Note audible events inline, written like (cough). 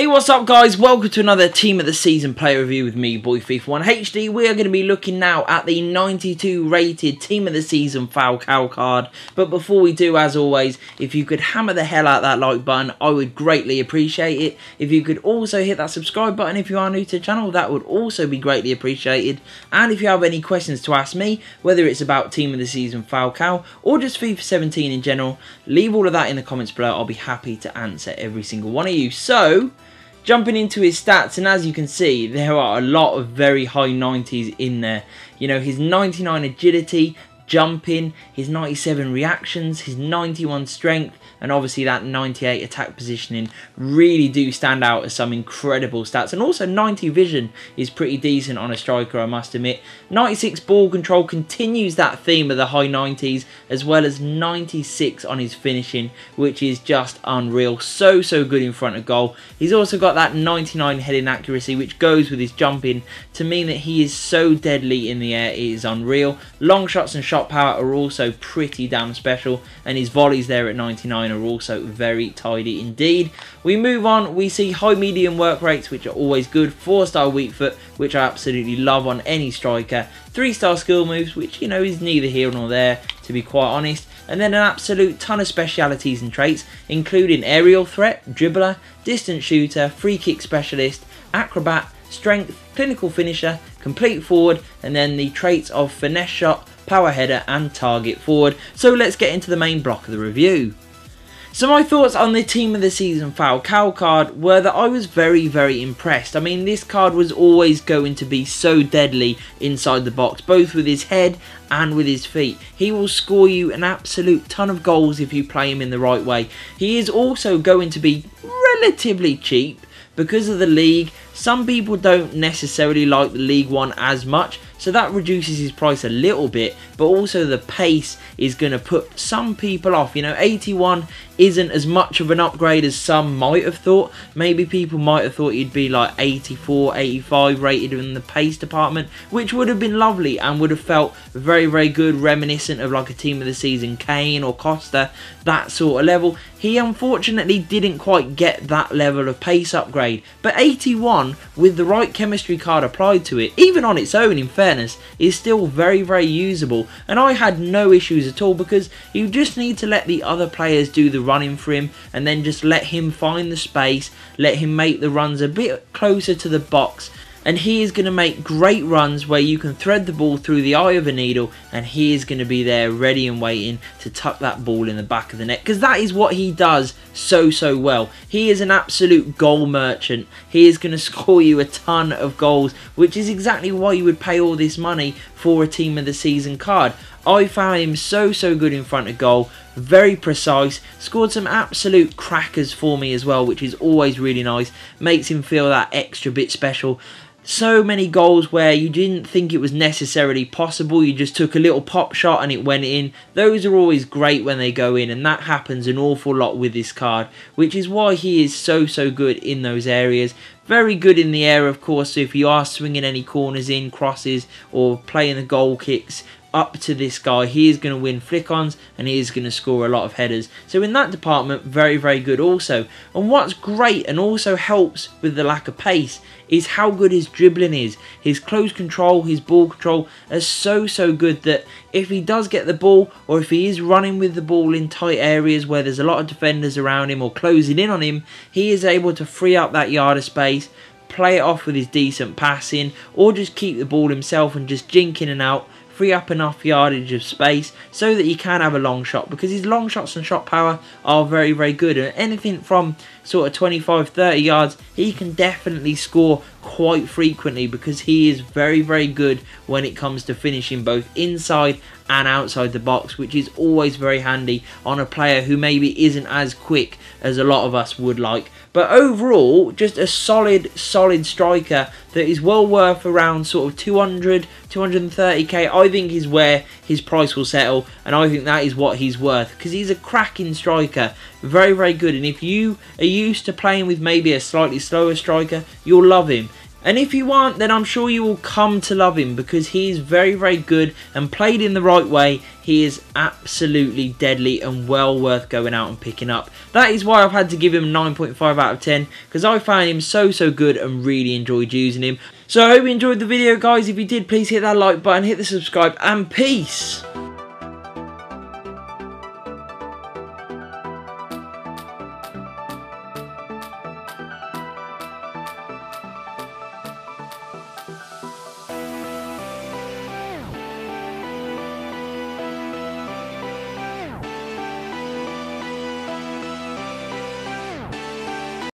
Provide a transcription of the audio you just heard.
Hey, what's up, guys? Welcome to another Team of the Season player review with me, Boy FIFA 1 HD. We are going to be looking now at the 92 rated Team of the Season Falcao card. But before we do, as always, if you could hammer the hell out that like button, I would greatly appreciate it. If you could also hit that subscribe button if you are new to the channel, that would also be greatly appreciated. And if you have any questions to ask me, whether it's about Team of the Season Falcao or just FIFA 17 in general, leave all of that in the comments below. I'll be happy to answer every single one of you. So, jumping into his stats and as you can see there are a lot of very high 90s in there. You know his 99 agility jumping his 97 reactions his 91 strength and obviously that 98 attack positioning really do stand out as some incredible stats. And also 90 vision is pretty decent on a striker I must admit. 96 ball control continues that theme of the high 90s as well as 96 on his finishing which is just unreal. So so good in front of goal. He's also got that 99 heading accuracy which goes with his jumping. To mean that he is so deadly in the air it is unreal. Long shots and power are also pretty damn special and his volleys there at 99 are also very tidy indeed. We move on, we see high medium work rates which are always good, 4 star weak foot which I absolutely love on any striker, 3 star skill moves which you know is neither here nor there to be quite honest, and then an absolute ton of specialities and traits including aerial threat, dribbler, distance shooter, free kick specialist, acrobat, strength, clinical finisher, complete forward, and then the traits of finesse shot, power header and target forward. So let's get into the main block of the review. So my thoughts on the Team of the Season Falcao card were that I was very, very impressed. I mean, this card was always going to be so deadly inside the box, both with his head and with his feet. He will score you an absolute ton of goals if you play him in the right way. He is also going to be relatively cheap because of the league. Some people don't necessarily like the Ligue 1 as much, so that reduces his price a little bit, but also the pace is going to put some people off. You know, 81 isn't as much of an upgrade as some might have thought. Maybe people might have thought he'd be like 84, 85 rated in the pace department, which would have been lovely and would have felt very, very good, reminiscent of like a team of the season, Kane or Costa, that sort of level. He unfortunately didn't quite get that level of pace upgrade, but 81 with the right chemistry card applied to it, even on its own in fairness, is still very, very usable. And I had no issues at all because you just need to let the other players do the running for him and then just let him find the space, let him make the runs a bit closer to the box and he is going to make great runs where you can thread the ball through the eye of a needle and he is going to be there ready and waiting to tuck that ball in the back of the net because that is what he does so so well. He is an absolute goal merchant. He is going (laughs) to score you a ton of goals which is exactly why you would pay all this money for a team of the season card. I found him so so good in front of goal very precise, scored some absolute crackers for me as well, which is always really nice, makes him feel that extra bit special so many goals where you didn't think it was necessarily possible. You just took a little pop shot and it went in. Those are always great when they go in, and that happens an awful lot with this card, which is why he is so, so good in those areas. Very good in the air, of course, so if you are swinging any corners in, crosses, or playing the goal kicks, up to this guy. He is going to win flick-ons and he is going to score a lot of headers. So in that department, very, very good also. And what's great and also helps with the lack of pace is how good his dribbling is. His close control, his ball control is so, so good that if he does get the ball or if he is running with the ball in tight areas where there's a lot of defenders around him or closing in on him, he is able to free up that yard of space play it off with his decent passing or just keep the ball himself and just jink in and out free up enough yardage of space so that he can have a long shot because his long shots and shot power are very very good. And anything from sort of 25 30 yards he can definitely score quite frequently because he is very very good when it comes to finishing both inside and outside the box which is always very handy on a player who maybe isn't as quick as a lot of us would like but overall, just a solid, solid striker that is well worth around sort of 200, 230k. I think is where his price will settle, and I think that is what he's worth because he's a cracking striker, very, very good. And if you are used to playing with maybe a slightly slower striker, you'll love him And if you aren't, then I'm sure you will come to love him because he is very, very good and played in the right way. He is absolutely deadly and well worth going out and picking up. That is why I've had to give him 9.5 out of 10 because I found him so, so good and really enjoyed using him. So I hope you enjoyed the video, guys. If you did, please hit that like button, hit the subscribe, and peace.